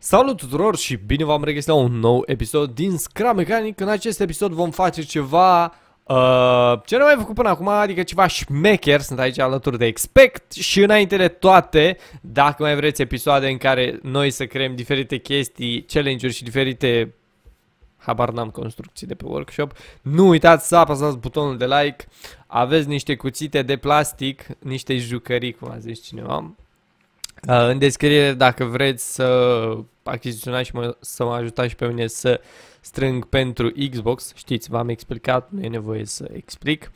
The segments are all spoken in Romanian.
Salut tuturor și bine v-am regăsit la un nou episod din Scrum Mechanic. În acest episod vom face ceva uh, ce nu am mai făcut până acum, adică ceva șmecher. Sunt aici alături de Expect și înainte de toate, dacă mai vreți episoade în care noi să creăm diferite chestii, challenge-uri și diferite habar n-am construcții de pe workshop. Nu uitați să apăsați butonul de like. Aveți niște cuțite de plastic, niște jucării, cum a zis cineva. Uh, în descriere dacă vreți să achiziționați și mă, să mă ajutați și pe mine să strâng pentru Xbox, știți, v-am explicat, nu e nevoie să explic.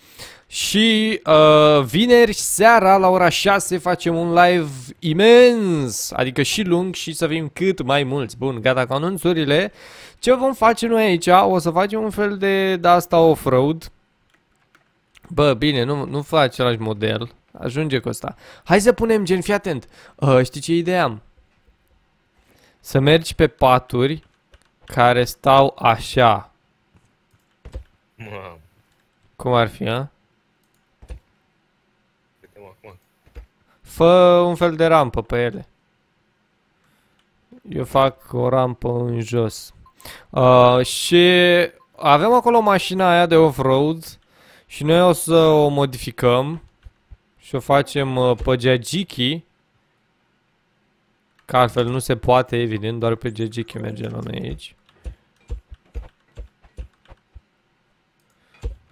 Și uh, vineri seara la ora 6 facem un live imens, adică și lung și să fim cât mai mulți. Bun, gata cu anunțurile. Ce vom face noi aici? O să facem un fel de, de asta off-road. Bă, bine, nu, nu fac același model. Ajunge cu asta. Hai să punem gen, fii atent. Uh, știi ce idee am? Să mergi pe paturi care stau așa. Mă, Cum ar fi, a? vedem acum. Fă un fel de rampă pe ele. Eu fac o rampă în jos. Uh, și avem acolo mașina aia de off-road și noi o să o modificăm și o facem uh, pe Jajiki. Că altfel nu se poate, evident, doar pe Jajiki merge la noi aici.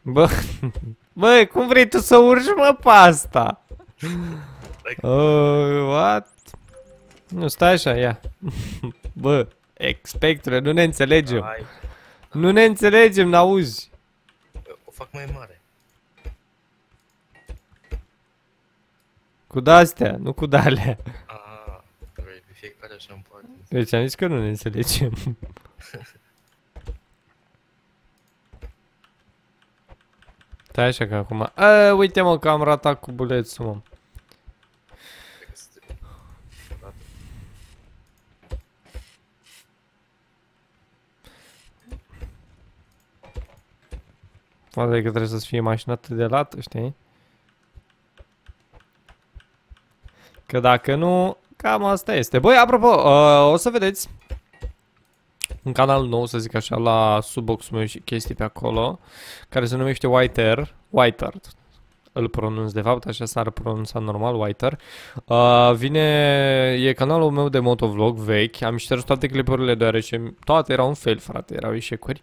Bă, bă, cum vrei tu să urci mă pe asta? Like, Oh, what? Nu, stai așa, ia. Bă, expectre, nu ne înțelegem. hai, Nu ne înțelegem, n-auzi. o fac mai mare. Cu de-astea, nu cu de-alea. Ah, vrei pe fiecare așa în parte. Deci am zis că nu ne înțelegem. Stai așa că acum... A, uite mă că am ratat cu bulețul, mă. Cred că să- Odată. Poate că trebuie să-ți fie mașina atât de lată, știi? Că dacă nu, cam asta este. Băi, apropo, uh, o să vedeți un canal nou, să zic așa, la subbox meu și chestii pe acolo, care se numește Whiter, Whiter, îl pronunț de fapt, așa s-ar pronunța normal, Whiter. Uh, vine, e canalul meu de motovlog vechi, am șters toate clipurile deoarece toate erau un fel, frate, erau eșecuri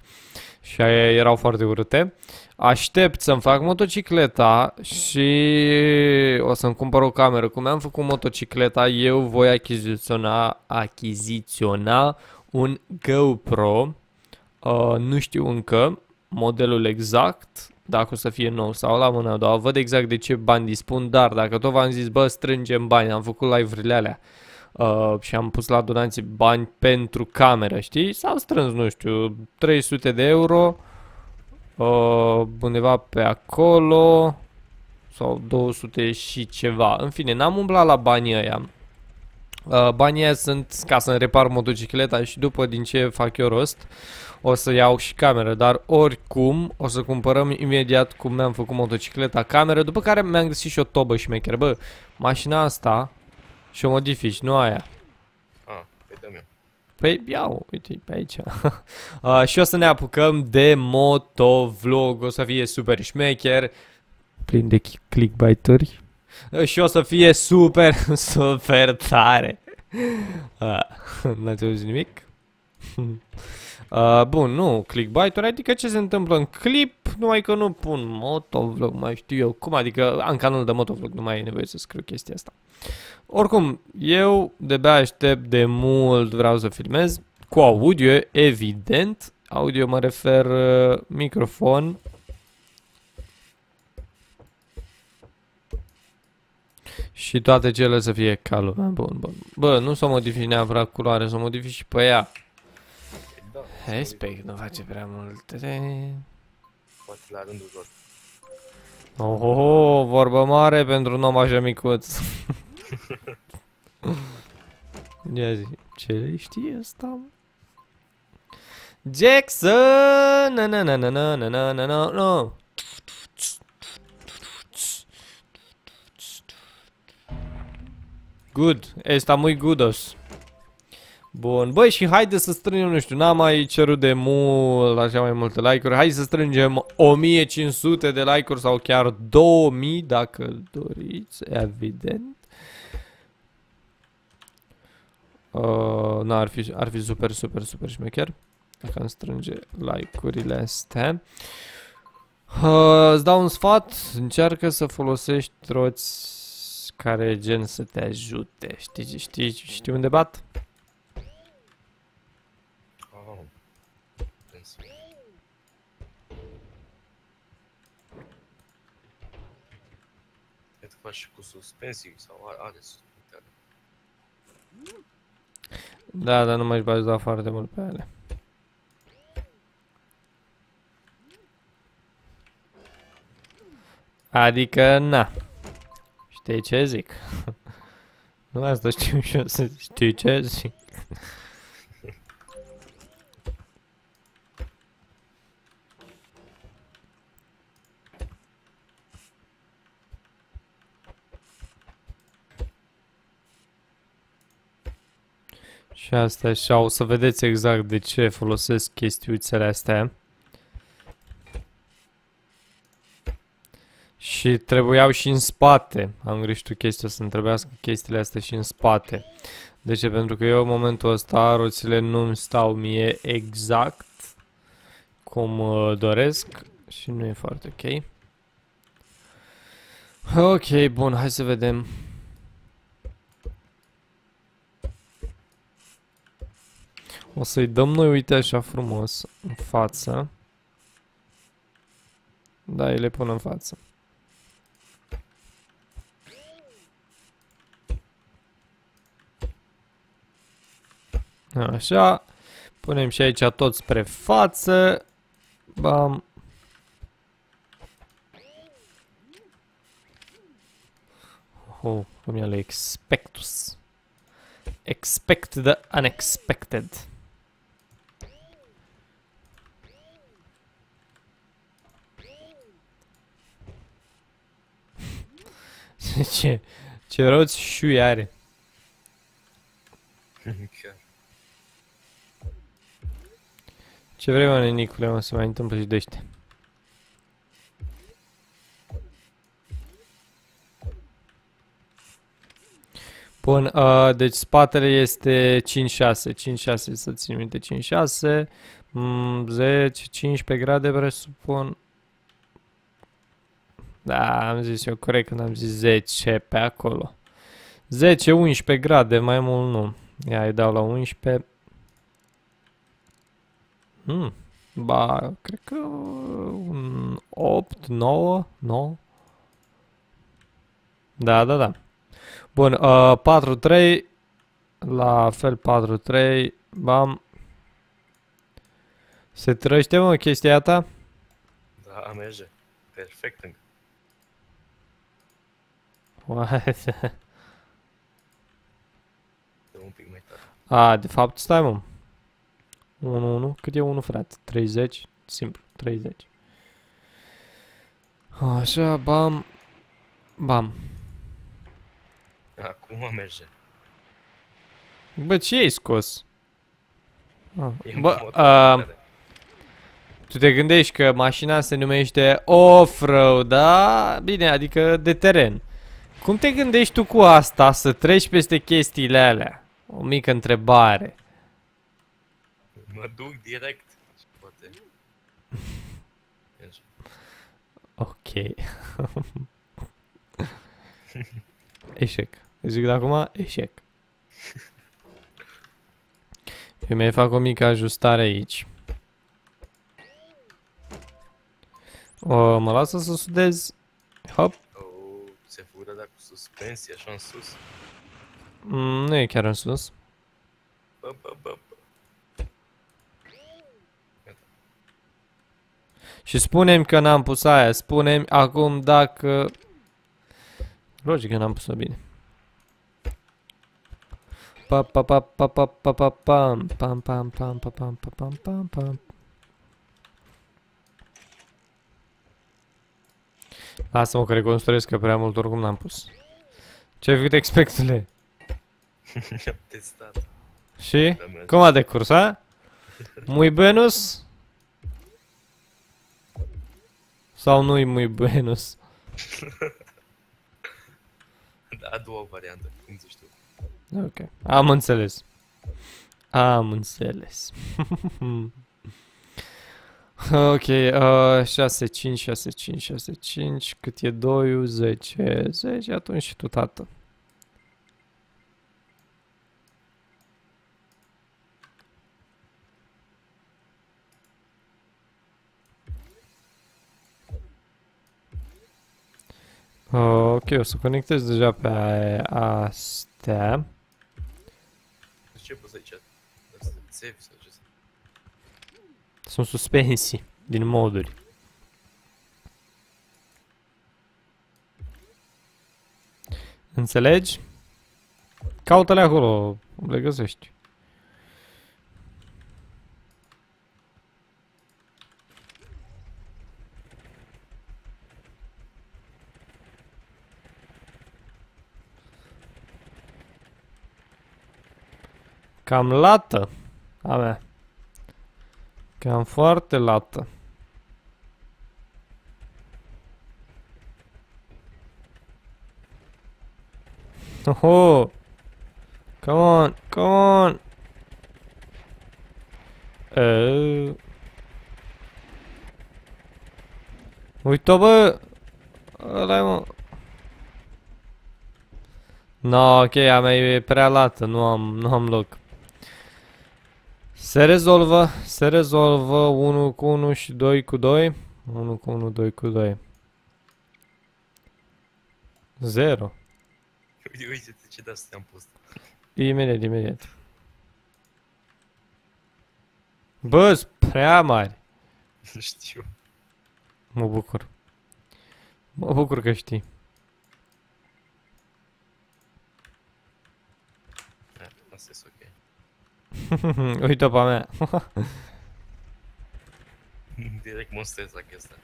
și aia erau foarte urâte. Aștept să-mi fac motocicleta și o să-mi cumpăr o cameră. Cum am făcut motocicleta, eu voi achiziționa, achiziționa un GoPro. Uh, nu știu încă modelul exact, dacă o să fie nou sau la mâna a doua. Văd exact de ce bani dispun, dar dacă tot v-am zis, bă, strângem bani, am făcut live-urile alea. Uh, și am pus la donații bani pentru cameră, știi? S-au strâns, nu știu, 300 de euro uh, undeva pe acolo sau 200 și ceva. În fine, n-am umblat la banii ăia. Uh, banii ăia sunt ca să-mi repar motocicleta și după din ce fac eu rost o să iau și cameră, dar oricum o să cumpărăm imediat cum mi-am făcut motocicleta cameră, după care mi-am găsit și o tobă șmecher. Bă, mașina asta și o modifici, nu aia. Ah, păi dăm eu. Păi iau, uite pe aici. uh, și o să ne apucăm de motovlog, o să fie super șmecher, plin de chi- clickbait-uri. Uh, și o să fie super, super tare. Uh, N-ați auzit nimic? Uh, bun, nu, clickbait-uri, adică ce se întâmplă în clip, numai că nu pun motovlog, mai știu eu cum, adică am canal de motovlog, nu mai e nevoie să scriu chestia asta. Oricum, eu de-abia aștept de mult, vreau să filmez, cu audio, evident, audio mă refer uh, microfon, și toate cele să fie ca lumea, bun, bun. Bă, nu să o modifici neapărat culoare, să o modifici și pe ea. Păi da, Respect, nu face prea multe. poate la rândul lor. Oh, oh, oh, vorbă mare pentru un om așa micuț. Ia zi, ce le știe asta? Jackson! Na na na na na na na na na Good, está muy goodos. Bun, băi și haide să strângem, nu știu, n-am mai cerut de mult, așa mai multe like-uri. Hai să strângem 1500 de like-uri sau chiar 2000 dacă doriți, evident. Uh, Na, ar fi, ar fi super, super, super șmecher Dacă îmi strânge like-urile astea. Uh, Îți dau un sfat, încearcă să folosești troți care gen să te ajute Știi, știi, știi unde bat? Oh. Însă. Cred că faci și cu suspensii sau a- are suspensii. Da, dar nu mai bagi da foarte mult pe ele. Adică, na. Știi ce zic? nu asta știu și eu să zic. Știi ce zic? Și asta așa, o să vedeți exact de ce folosesc chestiuțele astea. Și trebuiau și în spate. Am greșit chestia să-mi trebuiască chestiile astea și în spate. De ce? Pentru că eu în momentul ăsta roțile nu-mi stau mie exact cum uh, doresc și nu e foarte ok. Ok, bun, hai să vedem. O să-i dăm noi, uite așa frumos, în față. Da, îi le pun în față. Așa. Punem și aici tot spre față. Bam. Oh, cum e ale expectus. Expect the unexpected. ce, ce roți șui are. Chiar. Ce vrei, mă, nenicule, mă, să mai întâmplă și de ăștia. Bun, uh, deci spatele este 5-6, 5-6 să țin minte, 5-6, mm, 10, 15 grade presupun. Da, am zis eu corect când am zis 10 pe acolo. 10-11 grade, mai mult nu. Ia, îi dau la 11. Hmm. Ba, cred că un 8, 9, 9. Da, da, da. Bun, uh, 4-3. La fel 4-3. Bam. Se trăiește, mă, chestia ta? Da, merge. Perfect încă. What? Dă un pic mai tare. A, de fapt, stai, mă. 1, 1. Cât e 1, frate? 30? Simplu, 30. Așa, bam. Bam. Acum merge. Bă, ce ai scos? Ah, E Bă, motor uh, tare. tu te gândești că mașina se numește off-road, da? Bine, adică de teren. Cum te gândești tu cu asta să treci peste chestiile alea? O mică întrebare. Mă duc direct. Și poate... Merge. Ok. eșec. Zic de acum, eșec. Eu mai fac o mică ajustare aici. O, mă lasă să sudez. Hop. Oh, se fură dar cu suspensie așa în sus. Mm, nu e chiar în sus. Bă, bă, bă, Și spunem că n-am pus aia. Spunem acum dacă... Logic că n-am pus-o bine. Pa pa pa pa pa pa pa pam pam pam pam pam pam pam pam pam pam Lasă-mă că reconstruiesc că prea mult oricum n-am pus. Ce ai făcut expectule? Mi-am testat. Și? Da, merge. Cum a decurs, a? Muy buenos? Sau nu-i muy buenos? Da, a doua variantă, cum zici tu. Ok, am înțeles. Am înțeles. ok, uh, 6, 5, 6, 5, 6, 5, cât e 2, 10, 10, atunci și tu, tată. Uh, ok, o să conectez deja pe astea. Deci ce poți aici? Asta, Save sau ce? Sunt suspensii din moduri. Înțelegi? Caută-le acolo, le găsești. Cam lată a mea. Cam foarte lată. Oho! Come on, come on! Uh. Uite-o, bă! ăla mă. No, ok, a mea e prea lată, nu am, nu am loc. Se rezolvă, se rezolvă 1 cu 1 și 2 cu 2. 1 cu 1, 2 cu 2. 0. Uite, uite ce de asta am pus. Imediat, imediat. Bă, sunt prea mari. Nu știu. Mă bucur. Mă bucur că știi. Da, Asta e ok. Uite-o pe a mea. Direct monstrez la chestia.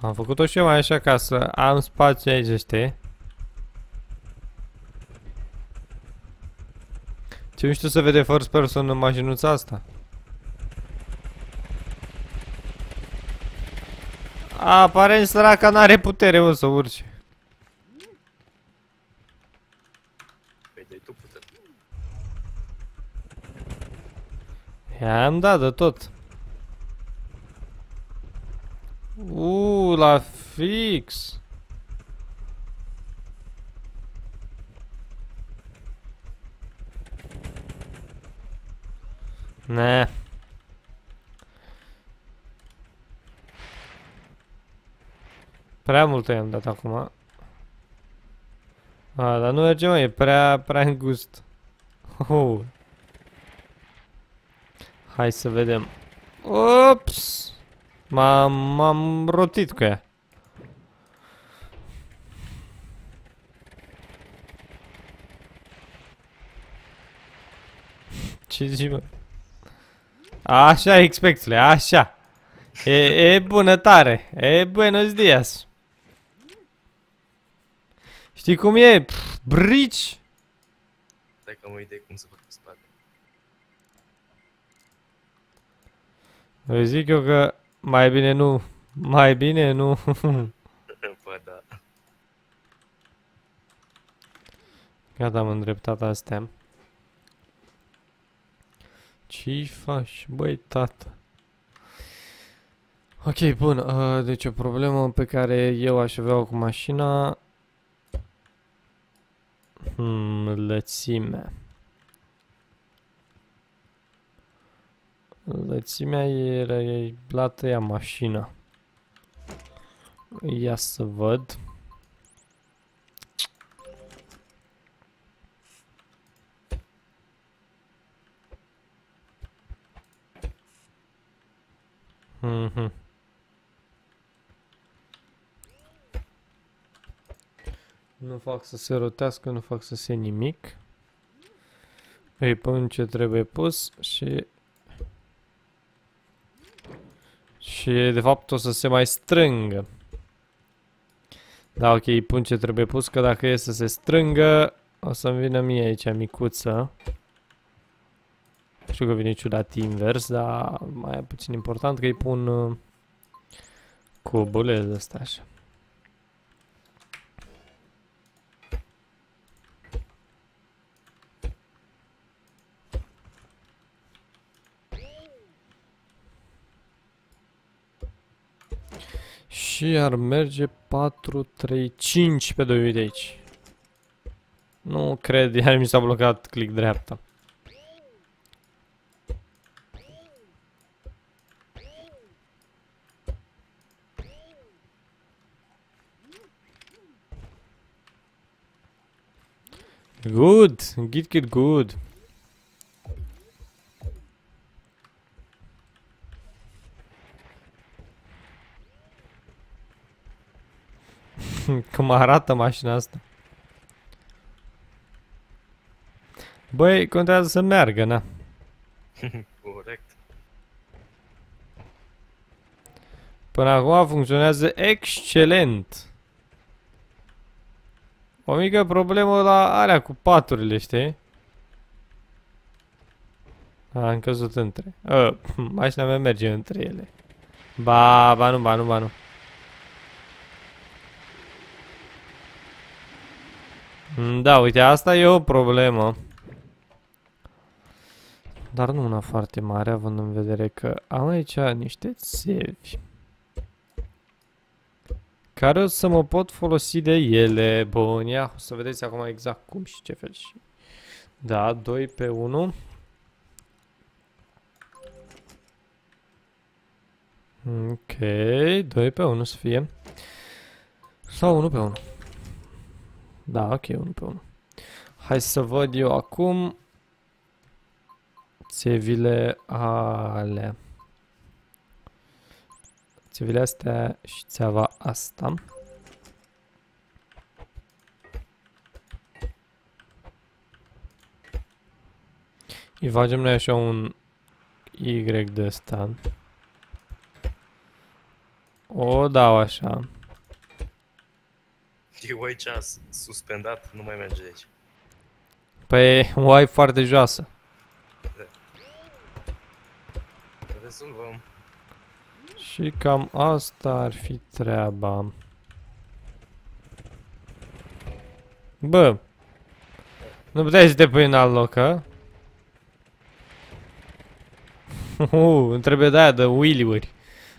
Am făcut-o și eu mai așa ca să am spațiu aici, știi? Ce nu știu să vede first person în mașinuța asta. A, aparent săraca n-are putere, mă, să urce. Păi dai tu putere. I-am dat de tot. Uuu, la fix. Ne. Prea mult i-am dat acum. A, dar nu merge, mă, e prea, prea îngust. Oh. Hai să vedem. Ups! M-am, m-am rotit cu ea. Ce zici, bă? Așa, expectule, așa. E, e bună tare. E buenos dias. Știi cum e? Pff, brici. Stai că am o idee cum să fac pe spate. Eu zic eu că mai bine nu. Mai bine nu. Bă, da. Gata, am îndreptat astea. Ce-i faci, băi, tată? Ok, bun, uh, deci o problemă pe care eu aș avea cu mașina... Hmm, lățimea. Lățimea era e plată ea mașina. Ia să văd. Mhm. Nu fac să se rotească, nu fac să se nimic. Îi pun ce trebuie pus și... Și de fapt o să se mai strângă. Da, ok, îi pun ce trebuie pus, că dacă e să se strângă, O să-mi vină mie aici micuță. Știu că vine ciudat invers, dar mai e puțin important că îi pun uh, cubul ăsta așa. Și ar merge 4, 3, 5 pe 2, uite aici. Nu cred, iar mi s-a blocat click dreapta. Good, git git good. Cum arată mașina asta. Băi, contează să meargă, na. Corect. Până acum funcționează excelent. O mică problemă la alea cu paturile, știi? A, am căzut între. A, mașina mea merge între ele. Ba, ba nu, ba nu, ba nu. Da, uite, asta e o problemă. Dar nu una foarte mare, având în vedere că am aici niște țevi. Care o să mă pot folosi de ele. Bun, ia, o să vedeți acum exact cum și ce fel și... Da, 2 pe 1. Ok, 2 pe 1 să fie. Sau 1 pe 1. Da, ok, 1 pe 1. Hai să văd eu acum țevile alea. Țevile astea și țeava asta. Îi facem noi așa un Y de ăsta. O dau așa. Eu aici suspendat, nu mai merge aici. Păi o ai foarte joasă. Rezolvăm. Și cam asta ar fi treaba. Bă, nu puteai să te pui în alt loc, a? Uh, îmi trebuie de aia de wheelie-uri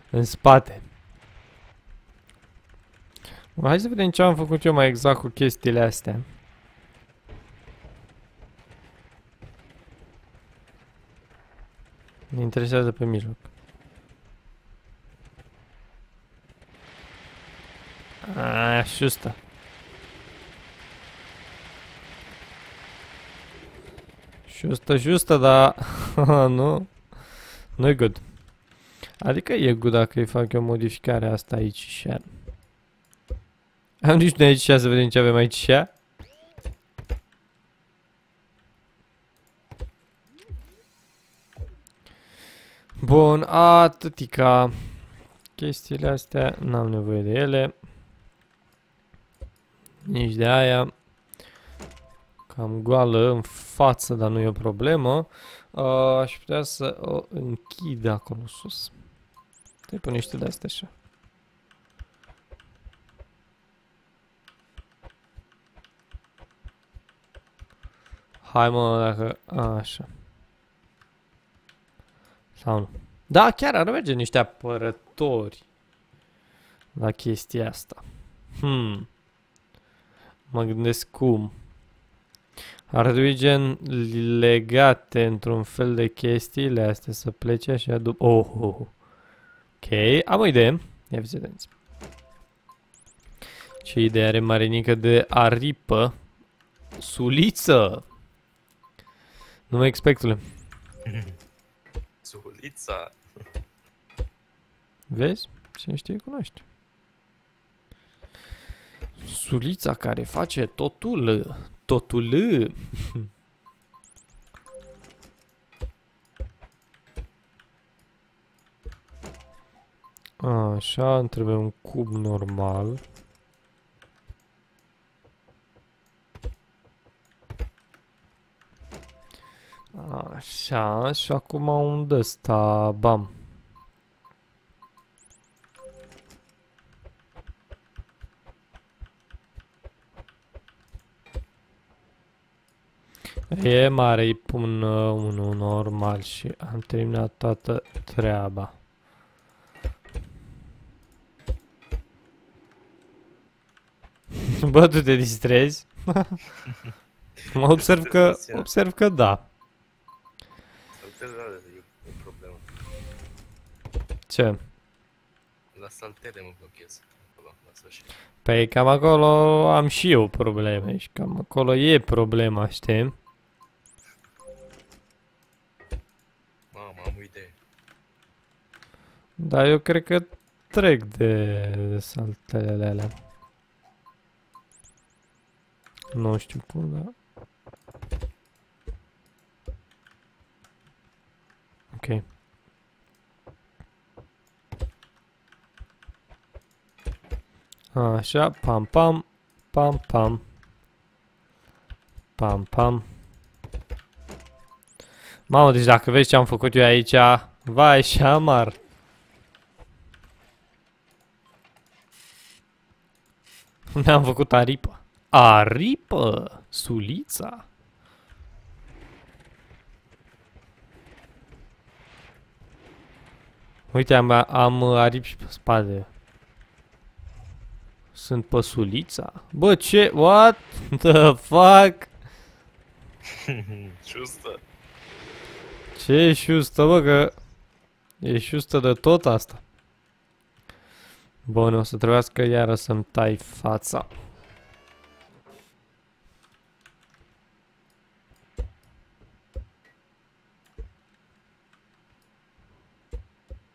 în spate. Bă, hai să vedem ce am făcut eu mai exact cu chestiile astea. Ne interesează pe mijloc. Aia, justa. Justa, justa, dar nu. Nu e good. Adică e good dacă îi fac eu modificarea asta aici și aia. Am nici de aici să vedem ce avem aici Bun, atâtica. Chestiile astea, n-am nevoie de ele. Nici de aia. Cam goală în față, dar nu e o problemă. Uh, aș putea să o închid acolo sus. Te pun niște de astea așa. Hai mă, dacă... A, așa. Sau nu. Da, chiar ar merge niște apărători la chestia asta. Hmm. Mă gândesc cum. Ar trebui gen legate într-un fel de chestiile astea să plece așa după... Oh, oh, oh. Ok, am o idee. Ia vedeți. Ce idee are marinică de aripă? Suliță! Nu mă expectule. Sulița. Vezi? Cine știe, cunoaște. Sulița care face totul. Totul. Așa, îmi trebuie un cub normal. Așa, și acum un ăsta, bam. E mare, îi pun uh, unul normal și am terminat toată treaba. Bă, tu te distrezi? mă observ că, observ că da. Saltele e o problemă. Ce? La saltele mă blochez. Acolo, la sfârșit. Păi cam acolo am și eu probleme și cam acolo e problema, știi? Mamă, am o idee. Dar eu cred că trec de, de saltelele alea. Nu știu cum, dar... Ok. Așa, pam, pam, pam, pam. Pam, pam. Mamă, deci dacă vezi ce am făcut eu aici, vai și amar. Ne-am făcut aripă. Aripă! Sulița! Uite, am, am aripi și pe spate. Sunt păsulița? Bă, ce? What the fuck? Ciustă. Ce e șustă, bă, că... E șustă de tot asta. Bun, o să trebuiască iară să-mi tai fața.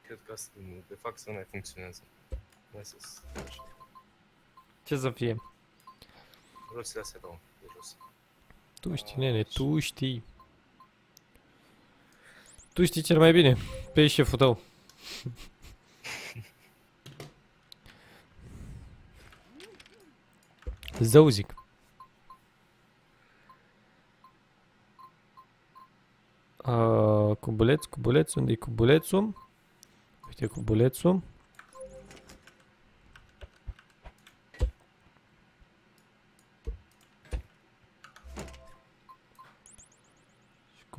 Cred că asta, de fapt să nu mai funcționează. Mai sus. Ce să fie? Rosile astea două, de jos. Tu știi, nene, tu știi. Tu știi cel mai bine. Pe șeful tău. Zău zic. Uh, cubuleț, cubuleț, unde e cubulețul? Uite cubulețul.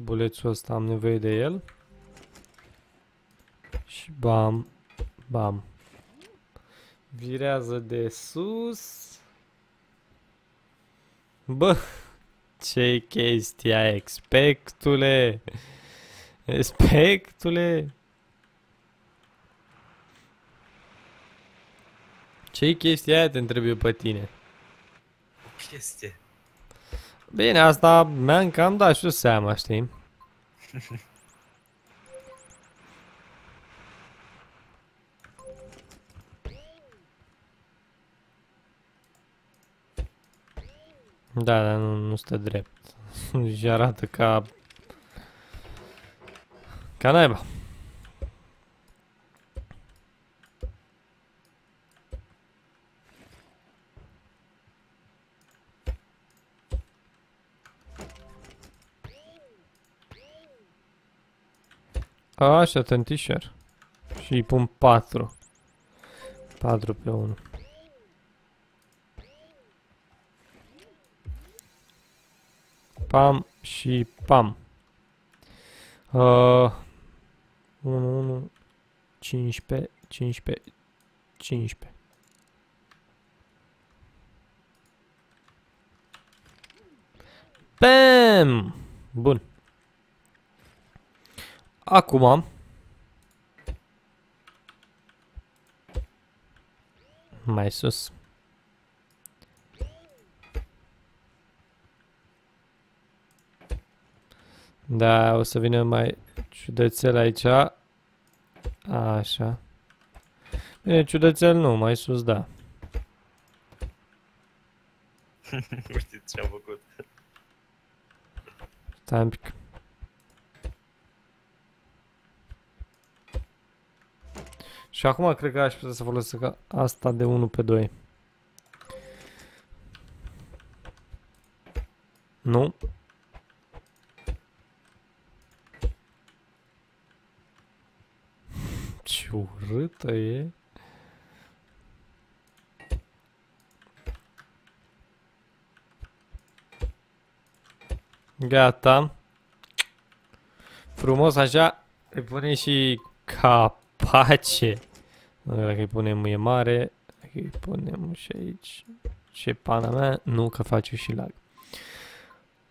Și cubulețul ăsta am nevoie de el. Și bam, bam. Virează de sus. Bă, ce chestia, expectule? Expectule? Ce-i chestia aia te întreb eu pe tine? O chestie. Bine, asta mi-am cam dat și eu seama, știi? Da, dar nu, nu stă drept. Și arată ca... Ca naiba. Așa, tântișor. Și îi pun 4. 4 pe 1. Pam și pam. Uh, 1, 1, 15, 15, 15. Bam! Bun. Acum mai sus. Da, o să vină mai ciudățel aici. Așa. Bine, ciudățel nu, mai sus, da. Uite ce am făcut. Stai un pic. Și acum cred că aș putea să folosesc asta de 1 pe 2. Nu. Ce urâtă e. Gata. Frumos așa, îi punem și capace. Nu știu dacă îi punem e mare. Dacă îi punem și aici. Ce pana mea? Nu, că face și lag.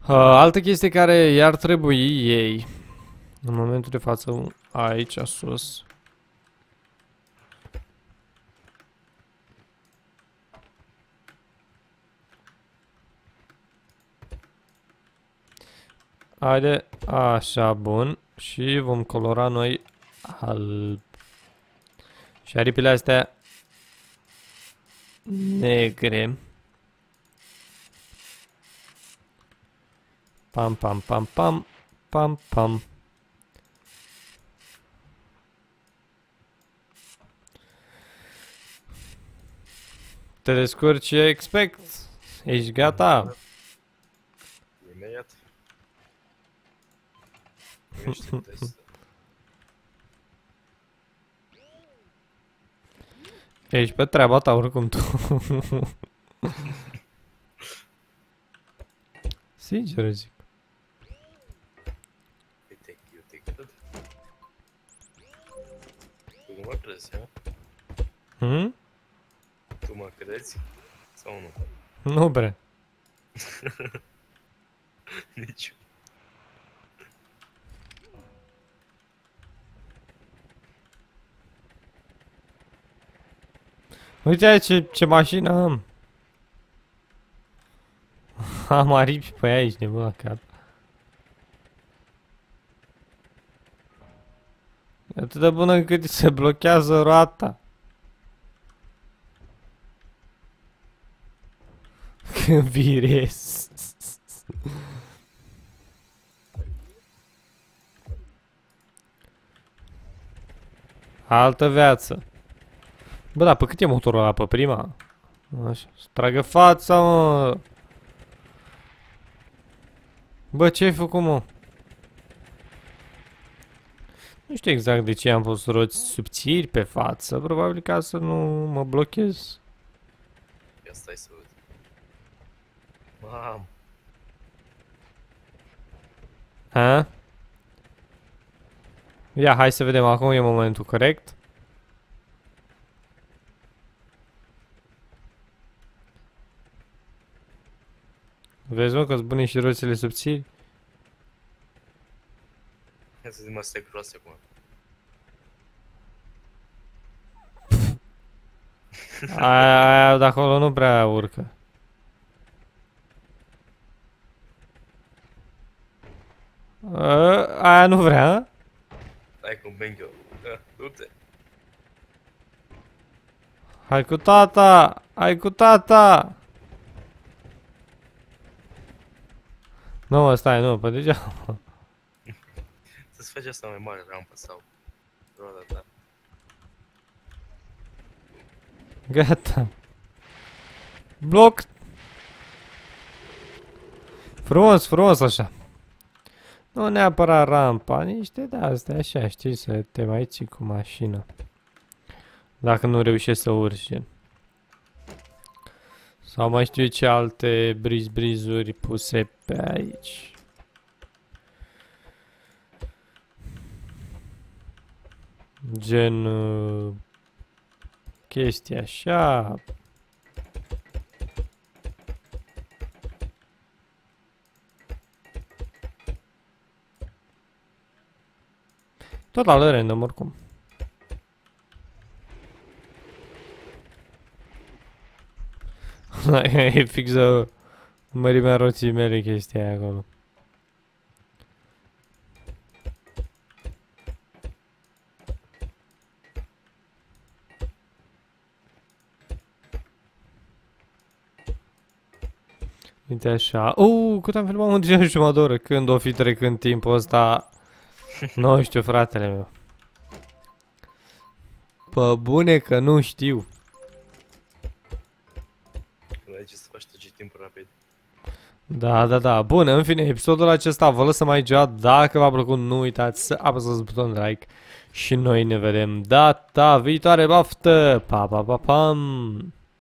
Uh, altă chestie care i-ar trebui ei. În momentul de față, aici, sus. Haide, așa, bun. Și vom colora noi alb. Și aripile astea negre. Pam, pam, pam, pam, pam, pam. Te descurci, expect. Ești gata? Imediat. Nu știu test. Ești pe treaba ta oricum tu. Sincer zic. Uite, eu te cred. Tu nu mă crezi, ha? Hmm? Tu mă crezi? Sau nu? Nu bre. Nici Uite ce, ce mașină am. Am aripi pe ea, ești nebun la cap. E atât de bună încât se blochează roata. Când virez. Altă viață. Bă, da, pe cât e motorul ăla? Pe prima? Așa, să tragă fața, mă! Bă, ce ai făcut, mă? Nu știu exact de ce am pus roți subțiri pe față, probabil ca să nu mă blochez. Ia stai să văd. Mam, Ha? Ia, hai să vedem, acum e momentul corect. Vezi, mă, că-ți bune și roțile subțiri? ia să zic mă stai groase acum. Aia, aia de acolo nu prea urcă. A, aia nu vrea, a? Stai cum bang eu. Da, Du-te. Hai cu tata! Hai cu tata! Nu, mă, stai, nu, pe degeaba. Să-ți faci asta mai mare rampă sau roada ta. Gata. Bloc. Frumos, frumos așa. Nu neapărat rampa, niște de astea așa, știi, să te mai ții cu mașina. Dacă nu reușești să urci. gen. Sau mai știu ce alte briz-brizuri puse pe aici. Gen... uh, chestii așa. Tot la random oricum. e fix o mărimea roții mele chestia aia acolo. Uite așa. Uuu, cât am filmat un și jumătate de oră. Când o fi trecând timpul ăsta? Nu știu, fratele meu. Pă bune că nu știu. Timpul rapid. Da, da, da. Bun, în fine, episodul acesta vă lăsăm aici. Dacă v-a plăcut, nu uitați să apăsați butonul de like. Și noi ne vedem data viitoare. Baftă! Pa, pa, pa, pam!